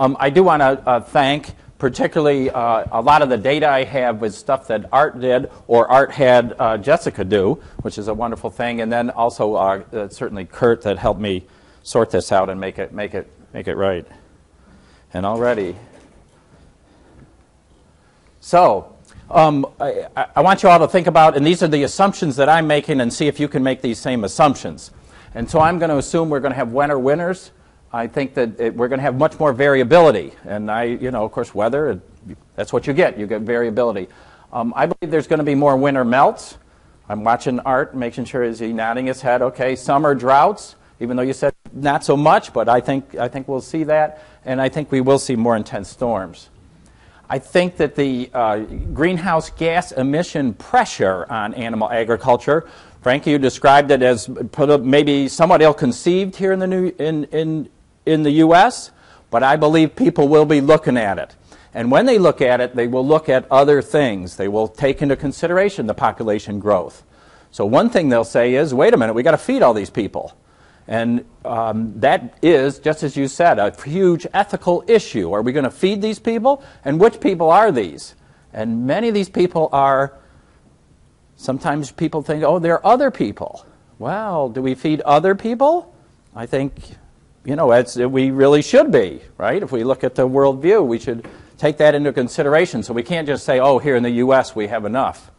Um, I do want to uh, thank particularly uh, a lot of the data I have was stuff that Art did or Art had uh, Jessica do, which is a wonderful thing, and then also uh, uh certainly Kurt that helped me sort this out and make it make it make it right. And already, so um, I, I want you all to think about, and these are the assumptions that I'm making, and see if you can make these same assumptions. And so I'm going to assume we're going to have winter winners I think that it, we're going to have much more variability. And I, you know, of course, weather, that's what you get. You get variability. Um, I believe there's going to be more winter melts. I'm watching Art, making sure is he nodding his head. Okay, summer droughts, even though you said not so much, but I think, I think we'll see that. And I think we will see more intense storms. I think that the uh, greenhouse gas emission pressure on animal agriculture Frankie, you described it as maybe somewhat ill-conceived here in the new in, in in the U.S., but I believe people will be looking at it. And when they look at it, they will look at other things. They will take into consideration the population growth. So one thing they'll say is, wait a minute, we've got to feed all these people. And um, that is, just as you said, a huge ethical issue. Are we going to feed these people? And which people are these? And many of these people are, sometimes people think, oh, they're other people. Well, do we feed other people? I think you know, it's, we really should be, right? If we look at the worldview, we should take that into consideration. So we can't just say, oh, here in the U.S. we have enough.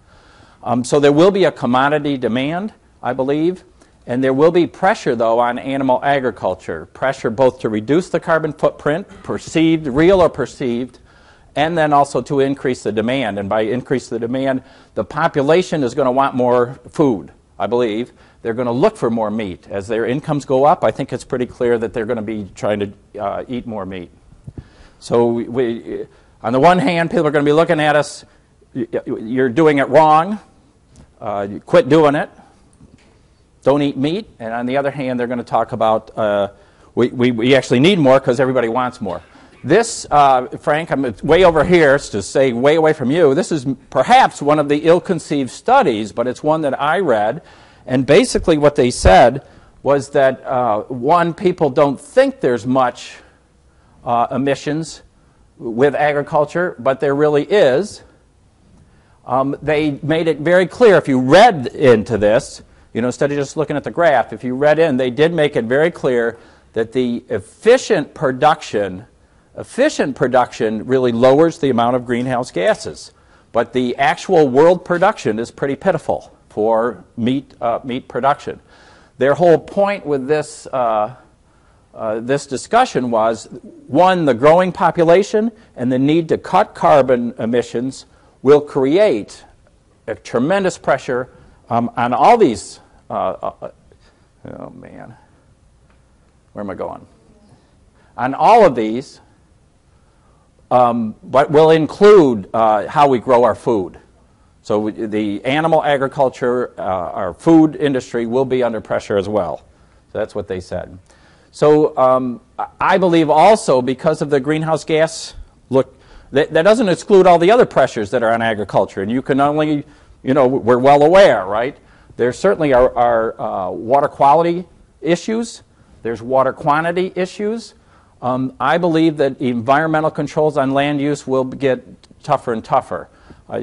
Um, so there will be a commodity demand, I believe, and there will be pressure, though, on animal agriculture. Pressure both to reduce the carbon footprint, perceived, real or perceived, and then also to increase the demand. And by increase the demand, the population is going to want more food, I believe. They're going to look for more meat. As their incomes go up, I think it's pretty clear that they're going to be trying to uh, eat more meat. So, we, on the one hand, people are going to be looking at us, you're doing it wrong, uh, quit doing it, don't eat meat. And on the other hand, they're going to talk about uh, we, we, we actually need more because everybody wants more. This, uh, Frank, I'm way over here to say way away from you. This is perhaps one of the ill conceived studies, but it's one that I read. And basically, what they said was that uh, one, people don't think there's much uh, emissions with agriculture, but there really is. Um, they made it very clear if you read into this, you know, instead of just looking at the graph, if you read in, they did make it very clear that the efficient production, efficient production really lowers the amount of greenhouse gases. But the actual world production is pretty pitiful for meat, uh, meat production. Their whole point with this, uh, uh, this discussion was one, the growing population and the need to cut carbon emissions will create a tremendous pressure um, on all these. Uh, uh, oh, man. Where am I going? On all of these, um, but will include uh, how we grow our food. So the animal agriculture, uh, our food industry will be under pressure as well. So that's what they said. So um, I believe also because of the greenhouse gas, look, that, that, doesn't exclude all the other pressures that are on agriculture. And you can only, you know, we're well aware, right? There certainly are, are uh, water quality issues. There's water quantity issues. Um, I believe that environmental controls on land use will get tougher and tougher. Uh,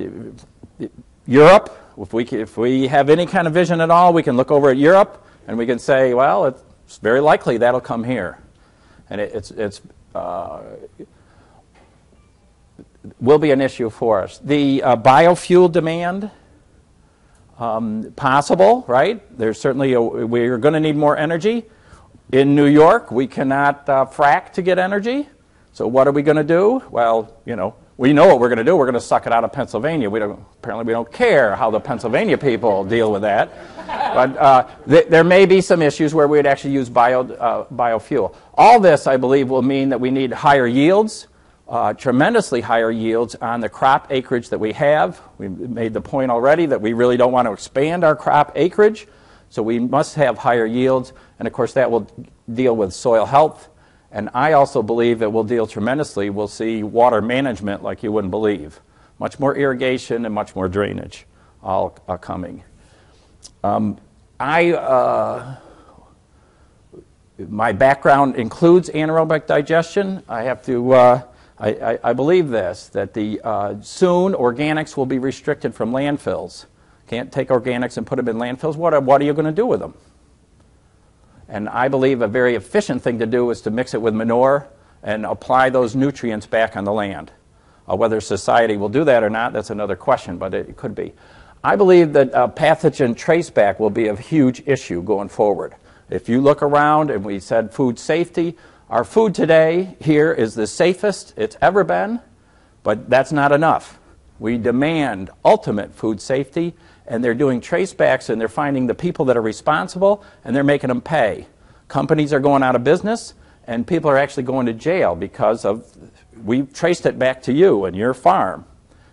Europe, if we, if we have any kind of vision at all, we can look over at Europe and we can say, well, it's very likely that'll come here. And it, it's, it's uh, will be an issue for us. The uh, biofuel demand, um, possible, right? There's certainly, a, we're going to need more energy. In New York, we cannot uh, frack to get energy. So what are we going to do? Well, you know, we know what we're going to do. We're going to suck it out of Pennsylvania. We don't, apparently, we don't care how the Pennsylvania people deal with that. But uh, th- there may be some issues where we'd actually use bio, uh, biofuel. All this, I believe, will mean that we need higher yields, uh, tremendously higher yields on the crop acreage that we have. We made the point already that we really don't want to expand our crop acreage, so we must have higher yields. And of course, that will deal with soil health and I also believe it will deal tremendously. We'll see water management like you wouldn't believe. Much more irrigation and much more drainage all coming. Um, I, uh, my background includes anaerobic digestion. I have to, uh, I, I, I, believe this, that the, uh, soon organics will be restricted from landfills. Can't take organics and put them in landfills. What are, what are you going to do with them? And I believe a very efficient thing to do is to mix it with manure and apply those nutrients back on the land. Uh, whether society will do that or not, that's another question, but it, it could be. I believe that uh, pathogen traceback will be a huge issue going forward. If you look around and we said food safety, our food today here is the safest it's ever been, but that's not enough. We demand ultimate food safety, and they're doing tracebacks and they're finding the people that are responsible and they're making them pay. Companies are going out of business, and people are actually going to jail because of we've traced it back to you and your farm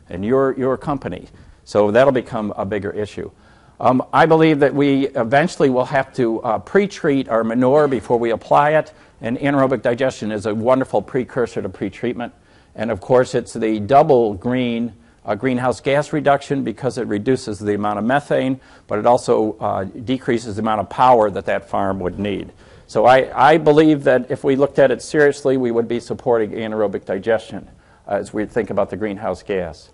and your, your company. So that'll become a bigger issue. Um, I believe that we eventually will have to uh, pre treat our manure before we apply it, and anaerobic digestion is a wonderful precursor to pre treatment. And of course, it's the double green uh, greenhouse gas reduction because it reduces the amount of methane, but it also uh, decreases the amount of power that that farm would need. So I, I believe that if we looked at it seriously, we would be supporting anaerobic digestion as we think about the greenhouse gas.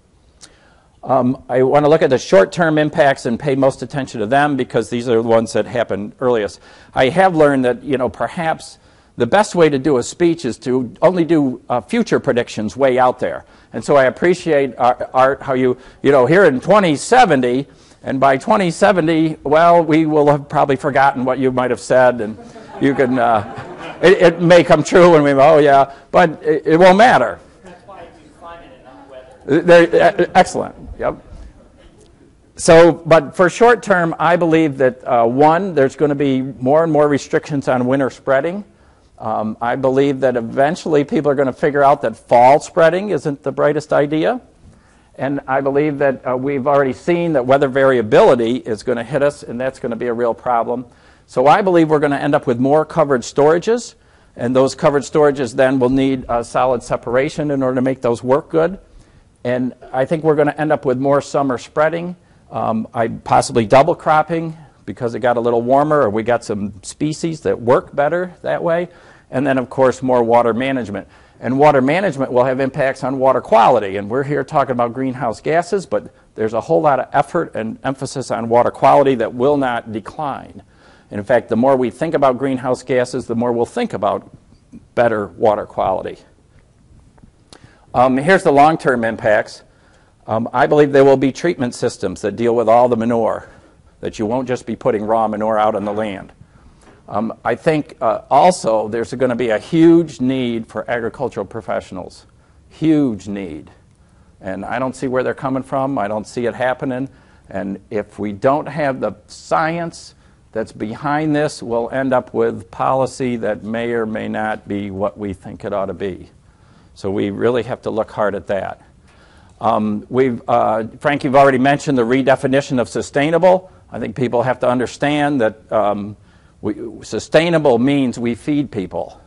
Um, I want to look at the short term impacts and pay most attention to them because these are the ones that happen earliest. I have learned that, you know, perhaps the best way to do a speech is to only do uh, future predictions way out there. And so I appreciate, Art, how you, you know, here in 2070, and by 2070, well, we will have probably forgotten what you might have said, and you can, uh, it, it, may come true, and we, oh yeah, but it, it won't matter. That's why do climate and not weather. Uh, excellent. Yep. So, but for short term, I believe that uh, one, there's going to be more and more restrictions on winter spreading. Um, I believe that eventually people are going to figure out that fall spreading isn't the brightest idea. And I believe that uh, we've already seen that weather variability is going to hit us, and that's going to be a real problem. So I believe we're going to end up with more covered storages, and those covered storages then will need a solid separation in order to make those work good. And I think we're going to end up with more summer spreading, um, I possibly double cropping because it got a little warmer, or we got some species that work better that way. And then, of course, more water management. And water management will have impacts on water quality. And we're here talking about greenhouse gases, but there's a whole lot of effort and emphasis on water quality that will not decline. And in fact, the more we think about greenhouse gases, the more we'll think about better water quality. Um, here's the long term impacts. Um, I believe there will be treatment systems that deal with all the manure, that you won't just be putting raw manure out on the land. Um, I think uh, also there's going to be a huge need for agricultural professionals. Huge need. And I don't see where they're coming from. I don't see it happening. And if we don't have the science that's behind this, we'll end up with policy that may or may not be what we think it ought to be. So we really have to look hard at that. Um, we've, uh, Frank, you've already mentioned the redefinition of sustainable. I think people have to understand that um, we, sustainable means we feed people.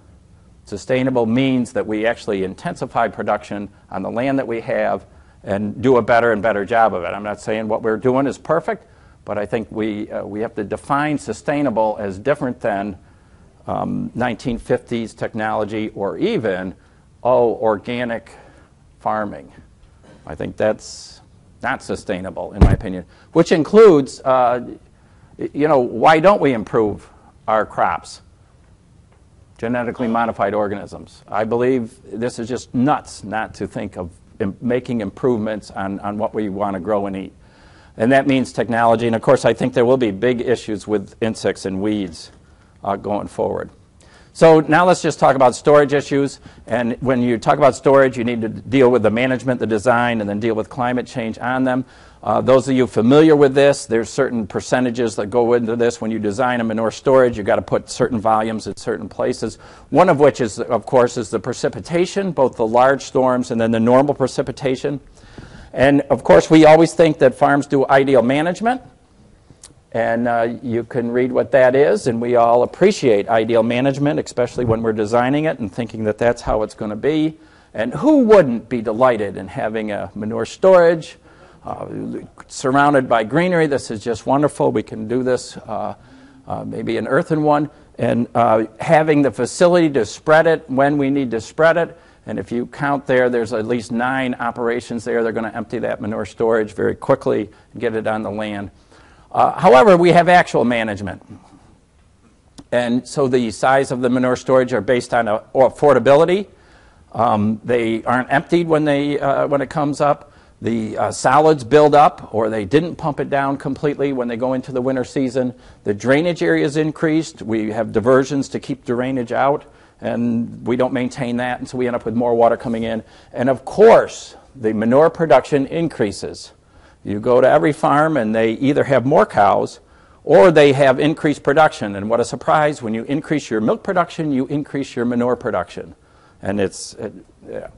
Sustainable means that we actually intensify production on the land that we have and do a better and better job of it. I'm not saying what we're doing is perfect, but I think we, uh, we have to define sustainable as different than um, 1950s technology or even oh, organic farming. I think that's not sustainable, in my opinion, which includes, uh, you know, why don't we improve our crops? Genetically modified organisms. I believe this is just nuts not to think of Im- making improvements on, on what we want to grow and eat. And that means technology. And of course, I think there will be big issues with insects and weeds uh, going forward. So now let's just talk about storage issues. And when you talk about storage, you need to deal with the management, the design, and then deal with climate change on them. Uh, those of you familiar with this, there's certain percentages that go into this. When you design a manure storage, you've got to put certain volumes in certain places. One of which is, of course, is the precipitation, both the large storms and then the normal precipitation. And of course, we always think that farms do ideal management. And uh, you can read what that is, and we all appreciate ideal management, especially when we're designing it and thinking that that's how it's going to be. And who wouldn't be delighted in having a manure storage uh, surrounded by greenery? This is just wonderful. We can do this, uh, uh maybe an earthen one. and uh, having the facility to spread it when we need to spread it. And if you count there, there's at least nine operations there. They're going to empty that manure storage very quickly and get it on the land. Uh, however, we have actual management. And so the size of the manure storage are based on affordability. Um, they aren't emptied when, they, uh, when it comes up. The uh, solids build up, or they didn't pump it down completely when they go into the winter season. The drainage area is increased. We have diversions to keep drainage out and we don't maintain that, and so we end up with more water coming in. And of course, the manure production increases. You go to every farm, and they either have more cows or they have increased production. And what a surprise when you increase your milk production, you increase your manure production. And it's, it, yeah.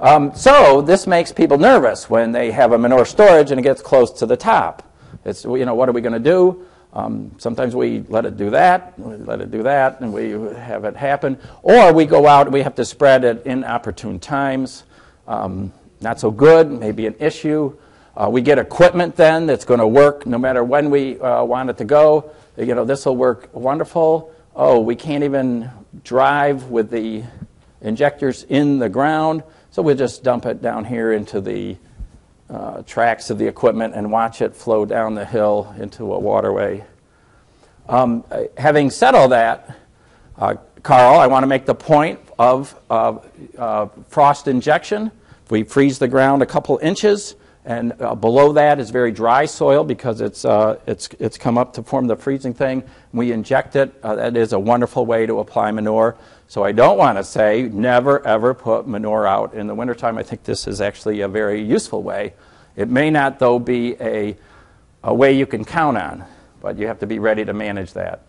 Um, so this makes people nervous when they have a manure storage and it gets close to the top. It's, you know, what are we going to do? Um, sometimes we let it do that, we let it do that, and we have it happen. Or we go out and we have to spread at inopportune times. Um, not so good, maybe an issue. Uh, we get equipment then that's going to work no matter when we uh, want it to go. You know, this will work wonderful. Oh, we can't even drive with the injectors in the ground, so we'll just dump it down here into the uh, tracks of the equipment and watch it flow down the hill into a waterway. Um, having said all that, uh, Carl, I want to make the point of uh, frost injection. If We freeze the ground a couple inches, and uh, below that is very dry soil because it's, uh, it's, it's come up to form the freezing thing. We inject it. Uh, that is a wonderful way to apply manure. So I don't want to say never ever put manure out in the wintertime. I think this is actually a very useful way. It may not, though, be a, a way you can count on, but you have to be ready to manage that.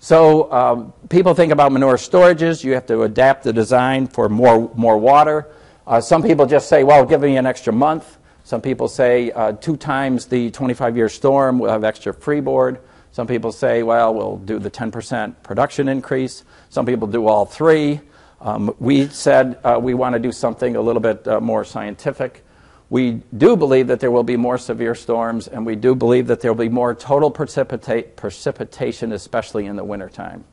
So um, people think about manure storages. You have to adapt the design for more, more water. Uh, some people just say, well, give me an extra month. Some people say uh, two times the 25 year storm, we'll have extra freeboard. Some people say, well, we'll do the 10% production increase. Some people do all three. Um, we said uh, we want to do something a little bit uh, more scientific. We do believe that there will be more severe storms, and we do believe that there will be more total precipita- precipitation, especially in the wintertime.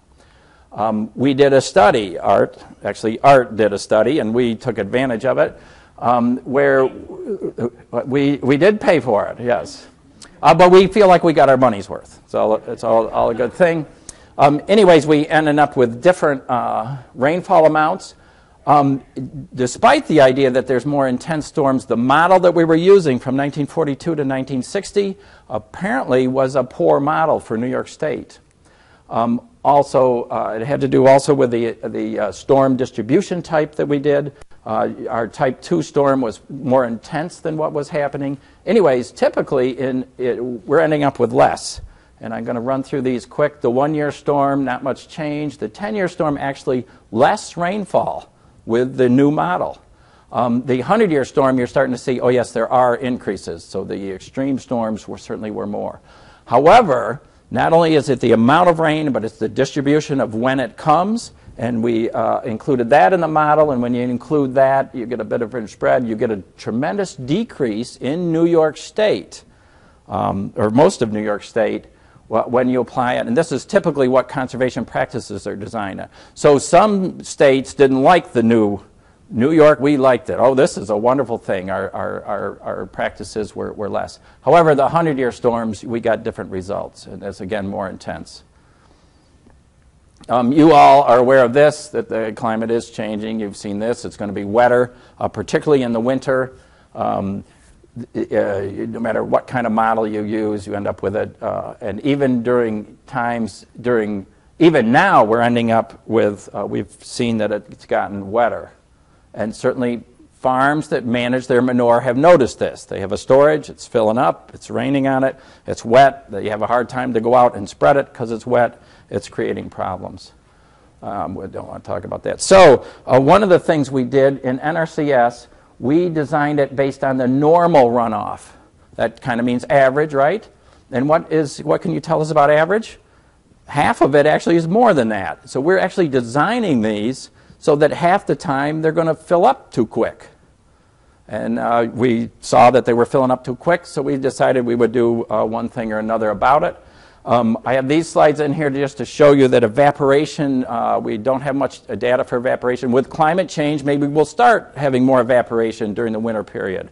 Um, we did a study, Art, actually, Art did a study, and we took advantage of it, um, where we, we did pay for it, yes. Uh, but we feel like we got our money's worth. So it's all, all a good thing. Um, anyways, we ended up with different uh, rainfall amounts. Um, despite the idea that there's more intense storms, the model that we were using from 1942 to 1960 apparently was a poor model for New York State. Um, also, uh, it had to do also with the, the uh, storm distribution type that we did. Uh, our type 2 storm was more intense than what was happening. Anyways, typically in it, we're ending up with less. And I'm going to run through these quick. The one year storm, not much change. The 10 year storm, actually less rainfall with the new model. Um, the 100 year storm, you're starting to see, oh, yes, there are increases. So the extreme storms were, certainly were more. However, not only is it the amount of rain, but it's the distribution of when it comes. And we uh, included that in the model. And when you include that, you get a bit of a spread. You get a tremendous decrease in New York State, um, or most of New York State, when you apply it. And this is typically what conservation practices are designed at. So some states didn't like the new New York, we liked it. Oh, this is a wonderful thing. Our, our, our, our practices were, were less. However, the 100 year storms, we got different results, and it's again more intense. Um, you all are aware of this, that the climate is changing. You've seen this. It's going to be wetter, uh, particularly in the winter. Um, uh, no matter what kind of model you use, you end up with it. Uh, and even during times, during, even now, we're ending up with, uh, we've seen that it's gotten wetter. And certainly, farms that manage their manure have noticed this. They have a storage, it's filling up, it's raining on it, it's wet, they have a hard time to go out and spread it because it's wet, it's creating problems. Um, we don't want to talk about that. So, uh, one of the things we did in NRCS we designed it based on the normal runoff. That kind of means average, right? And what is what can you tell us about average? Half of it actually is more than that. So we're actually designing these so that half the time they're going to fill up too quick. And uh, we saw that they were filling up too quick, so we decided we would do uh, one thing or another about it. Um, I have these slides in here just to show you that evaporation, uh, we don't have much data for evaporation. With climate change, maybe we'll start having more evaporation during the winter period.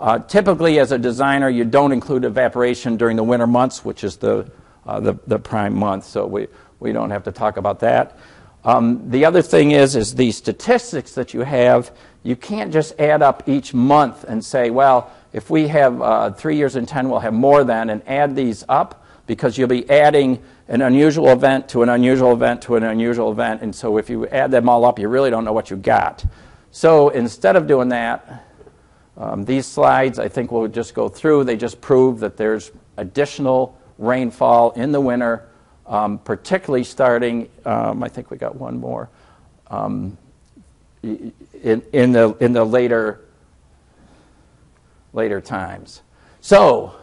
Uh, typically, as a designer, you don't include evaporation during the winter months, which is the, uh, the, the, prime month, so we, we don't have to talk about that. Um, the other thing is, is the statistics that you have, you can't just add up each month and say, well, if we have uh, three years in 10, we'll have more than, and add these up, because you'll be adding an unusual event to an unusual event to an unusual event, and so if you add them all up, you really don't know what you got. So instead of doing that, um, these slides, I think we'll just go through. They just prove that there's additional rainfall in the winter, um, particularly starting, um, I think we got one more, um, in, in, the, in the later, later times. So,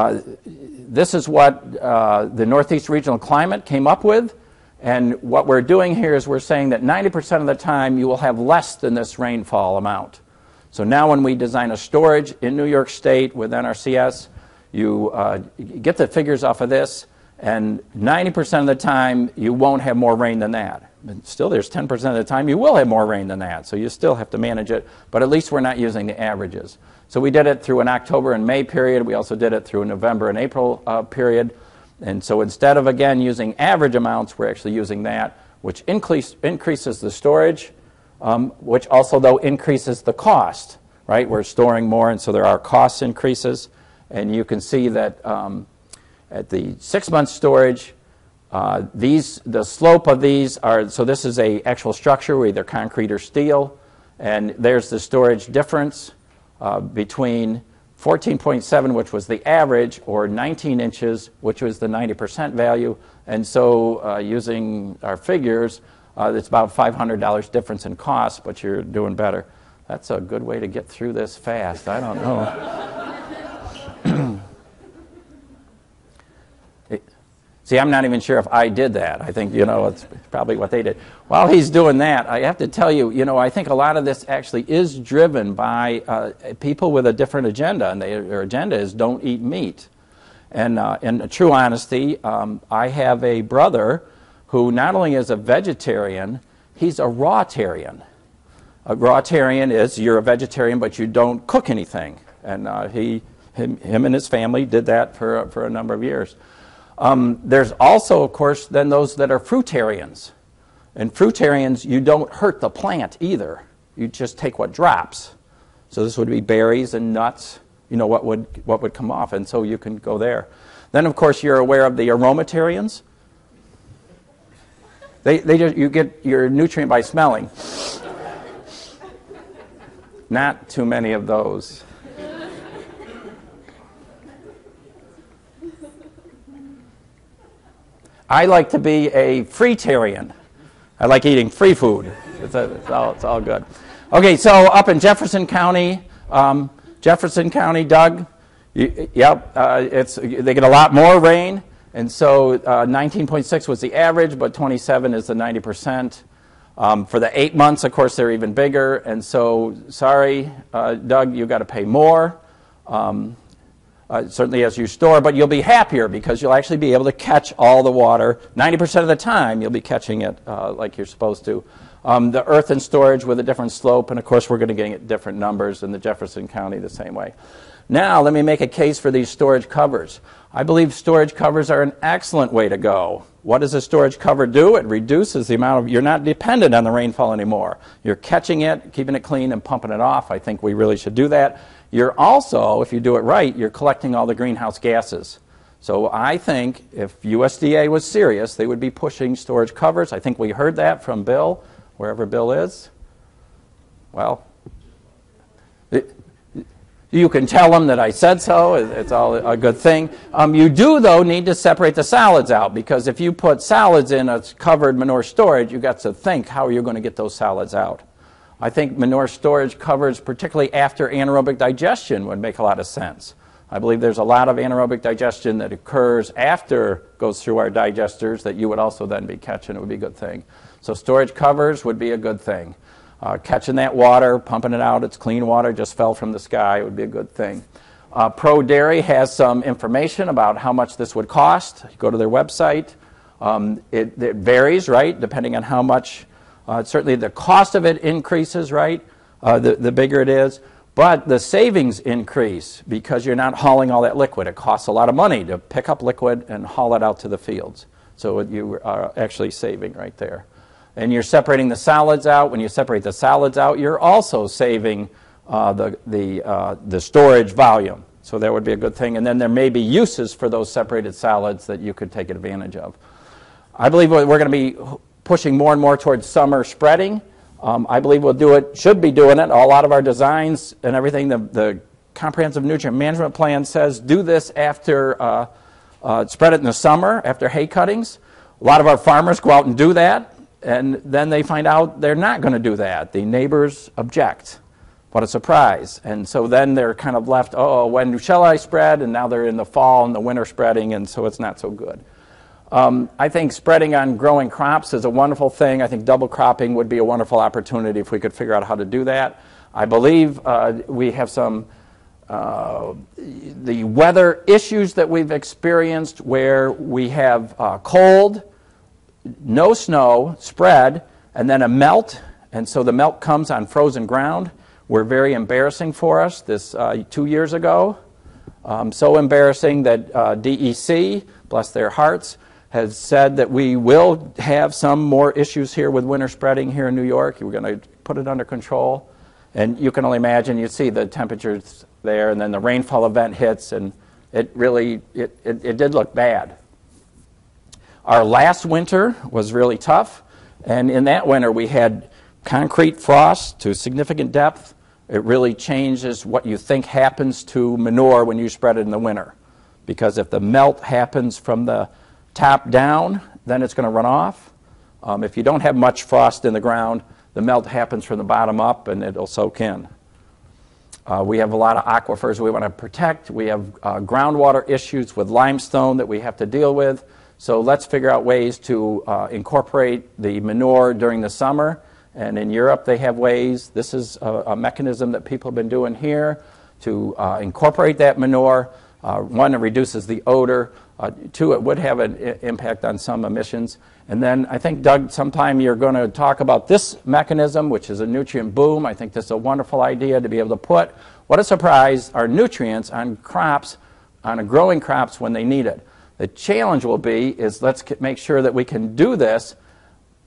uh, this is what uh, the Northeast Regional Climate came up with. And what we're doing here is we're saying that 90% of the time you will have less than this rainfall amount. So now when we design a storage in New York State with NRCS, you uh, get the figures off of this, and 90% of the time you won't have more rain than that. But still, there's 10% of the time you will have more rain than that, so you still have to manage it, but at least we're not using the averages. So we did it through an October and May period. We also did it through a November and April uh, period. And so instead of, again, using average amounts, we're actually using that, which increase, increases the storage um, which also, though, increases the cost, right? We're storing more, and so there are cost increases. And you can see that um, at the six month storage, uh, these, the slope of these are, so this is a actual structure, either concrete or steel, and there's the storage difference between 14.7, which was the average, or 19 inches, which was the 90% value. And so, uh, using our figures, uh, it's about $500 difference in cost, but you're doing better. That's a good way to get through this fast. I don't know. See, I'm not even sure if I did that. I think, you know, it's probably what they did. While he's doing that, I have to tell you, you know, I think a lot of this actually is driven by uh, people with a different agenda, and they, their agenda is don't eat meat. And uh, in true honesty, um, I have a brother who not only is a vegetarian, he's a rawtarian. A rawtarian is you're a vegetarian, but you don't cook anything. And uh, he, him, him, and his family did that for, for a number of years. Um, there's also, of course, then those that are fruitarians. And fruitarians, you don't hurt the plant either. You just take what drops. So this would be berries and nuts, you know, what would, what would come off. And so you can go there. Then, of course, you're aware of the aromatarians. They, they just, you get your nutrient by smelling. Not too many of those. I like to be a freetarian. I like eating free food. It's, a, it's, all, it's all good. Okay, so up in Jefferson County, um, Jefferson County, Doug, you, yep, uh, it's, they get a lot more rain. And so uh, 19.6 was the average, but 27 is the 90%. Um, for the eight months, of course, they're even bigger. And so, sorry, uh, Doug, you've got to pay more, um, uh, certainly as you store, but you'll be happier because you'll actually be able to catch all the water. 90% of the time, you'll be catching it uh, like you're supposed to. Um, the earthen storage with a different slope, and of course, we're going to get different numbers in the Jefferson County the same way. Now, let me make a case for these storage covers. I believe storage covers are an excellent way to go. What does a storage cover do? It reduces the amount of, you're not dependent on the rainfall anymore. You're catching it, keeping it clean, and pumping it off. I think we really should do that. You're also, if you do it right, you're collecting all the greenhouse gases. So I think if USDA was serious, they would be pushing storage covers. I think we heard that from Bill, wherever Bill is. Well, you can tell them that I said so. It's all a good thing. Um, you do, though, need to separate the solids out because if you put solids in a covered manure storage, you've got to think how you're going to get those solids out. I think manure storage covers, particularly after anaerobic digestion, would make a lot of sense. I believe there's a lot of anaerobic digestion that occurs after goes through our digesters that you would also then be catching. It would be a good thing. So storage covers would be a good thing. Uh, catching that water, pumping it out, it's clean water, just fell from the sky, it would be a good thing. Uh, Pro Dairy has some information about how much this would cost. You go to their website. Um, it, it, varies, right, depending on how much. Uh, certainly, the cost of it increases, right, uh, the, the bigger it is. But the savings increase because you're not hauling all that liquid. It costs a lot of money to pick up liquid and haul it out to the fields. So you are actually saving right there. And you're separating the solids out. When you separate the solids out, you're also saving uh, the, the, uh, the storage volume. So that would be a good thing. And then there may be uses for those separated solids that you could take advantage of. I believe we're going to be pushing more and more towards summer spreading. Um, I believe we'll do it, should be doing it. A lot of our designs and everything, the, the comprehensive nutrient management plan says do this after, uh, uh, spread it in the summer after hay cuttings. A lot of our farmers go out and do that, and then they find out they're not going to do that. The neighbors object. What a surprise. And so then they're kind of left, oh, when shall I spread? And now they're in the fall and the winter spreading, and so it's not so good. Um, I think spreading on growing crops is a wonderful thing. I think double cropping would be a wonderful opportunity if we could figure out how to do that. I believe uh, we have some uh, the weather issues that we've experienced where we have uh, cold, no snow, spread, and then a melt, and so the melt comes on frozen ground. Were very embarrassing for us this uh, two years ago. Um, so embarrassing that uh, DEC, bless their hearts, has said that we will have some more issues here with winter spreading here in New York. We're going to put it under control. And you can only imagine, you see the temperatures there, and then the rainfall event hits, and it really, it, it, it did look bad. Our last winter was really tough, and in that winter we had concrete frost to significant depth. It really changes what you think happens to manure when you spread it in the winter. Because if the melt happens from the top down, then it's going to run off. Um, if you don't have much frost in the ground, the melt happens from the bottom up and it'll soak in. Uh, we have a lot of aquifers we want to protect. We have uh, groundwater issues with limestone that we have to deal with. So let's figure out ways to uh, incorporate the manure during the summer. And in Europe, they have ways. This is a, a mechanism that people have been doing here to uh, incorporate that manure. Uh, one, it reduces the odor. Uh, two, it would have an I- impact on some emissions. And then I think, Doug, sometime you're going to talk about this mechanism, which is a nutrient boom. I think this is a wonderful idea to be able to put, what a surprise, our nutrients on crops, on growing crops when they need it. The challenge will be is let's make sure that we can do this,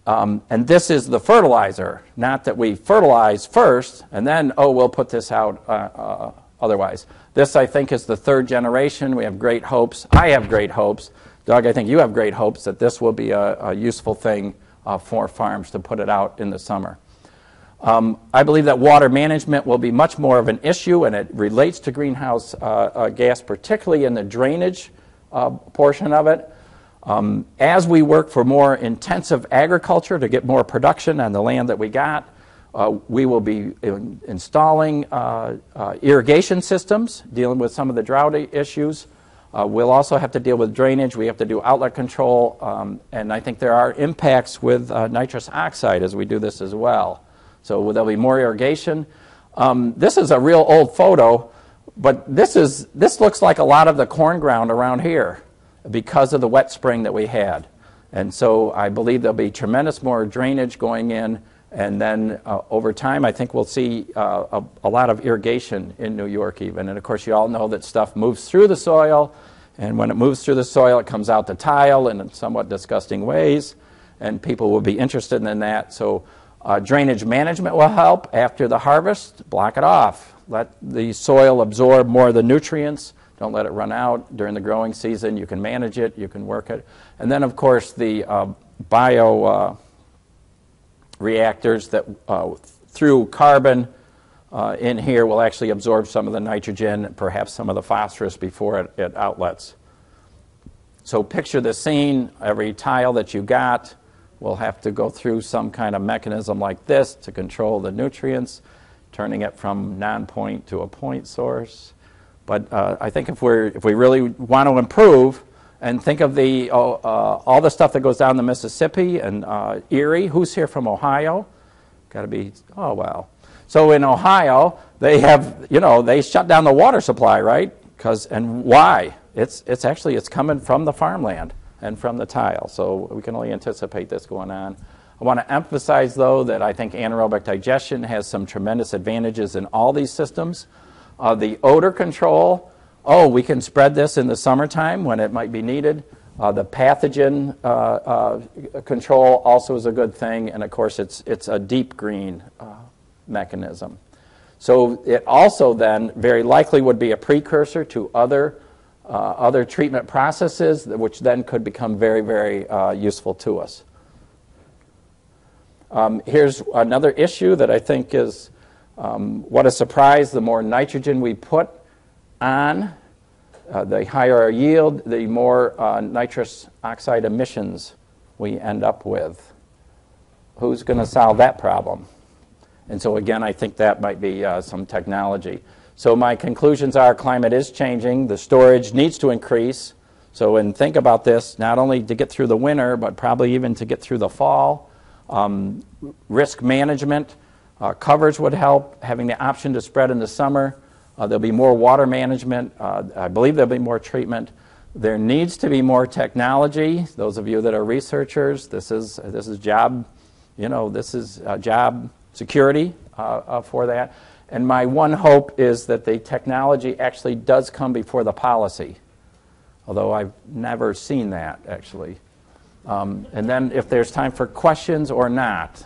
um, and this is the fertilizer, not that we fertilize first and then, oh, we'll put this out uh, uh, otherwise. This, I think, is the third generation. We have great hopes. I have great hopes. Doug, I think you have great hopes that this will be a, a useful thing uh, for farms to put it out in the summer. Um, I believe that water management will be much more of an issue, and it relates to greenhouse uh, uh, gas, particularly in the drainage portion of it. Um, as we work for more intensive agriculture to get more production on the land that we got, uh, we will be in, installing uh, uh, irrigation systems, dealing with some of the drought issues. Uh, we'll also have to deal with drainage. We have to do outlet control. Um, and I think there are impacts with uh, nitrous oxide as we do this as well. So there'll be more irrigation. Um, this is a real old photo, but this, is, this looks like a lot of the corn ground around here because of the wet spring that we had. And so I believe there'll be tremendous more drainage going in. And then uh, over time, I think we'll see uh, a, a, lot of irrigation in New York, even. And of course, you all know that stuff moves through the soil. And when it moves through the soil, it comes out the tile in somewhat disgusting ways. And people will be interested in that. So, uh, drainage management will help after the harvest. Block it off. Let the soil absorb more of the nutrients. Don't let it run out during the growing season. You can manage it, you can work it. And then, of course, the uh, bio uh, reactors that uh, through carbon uh, in here will actually absorb some of the nitrogen, and perhaps some of the phosphorus before it, it outlets. So picture the scene. Every tile that you got will have to go through some kind of mechanism like this to control the nutrients, turning it from non-point to a point source. But uh, I think if, we're, if we really want to improve, and think of the, uh, all the stuff that goes down the Mississippi and uh, Erie. Who's here from Ohio? Got to be, oh, well. So in Ohio, they have, you know, they shut down the water supply, right? Because and why? It's it's actually it's coming from the farmland and from the tile. So we can only anticipate this going on. I want to emphasize though that I think anaerobic digestion has some tremendous advantages in all these systems. Uh, the odor control, oh, we can spread this in the summertime when it might be needed. Uh, the pathogen uh, uh, control also is a good thing, and of course, it's, it's a deep green uh, mechanism. So it also then very likely would be a precursor to other, uh, other treatment processes, which then could become very, very useful to us. Um, here's another issue that I think is um, what a surprise the more nitrogen we put on uh, the higher our yield, the more uh, nitrous oxide emissions we end up with. Who's going to solve that problem? And so, again, I think that might be uh, some technology. So, my conclusions are climate is changing, the storage needs to increase. So, and think about this not only to get through the winter, but probably even to get through the fall. Um, risk management, uh, coverage would help, having the option to spread in the summer. Uh, there'll be more water management. Uh, I believe there'll be more treatment. There needs to be more technology. Those of you that are researchers, this is this is job, you know, this is job security uh, uh, for that. And my one hope is that the technology actually does come before the policy, although I've never seen that actually. Um, and then if there's time for questions or not.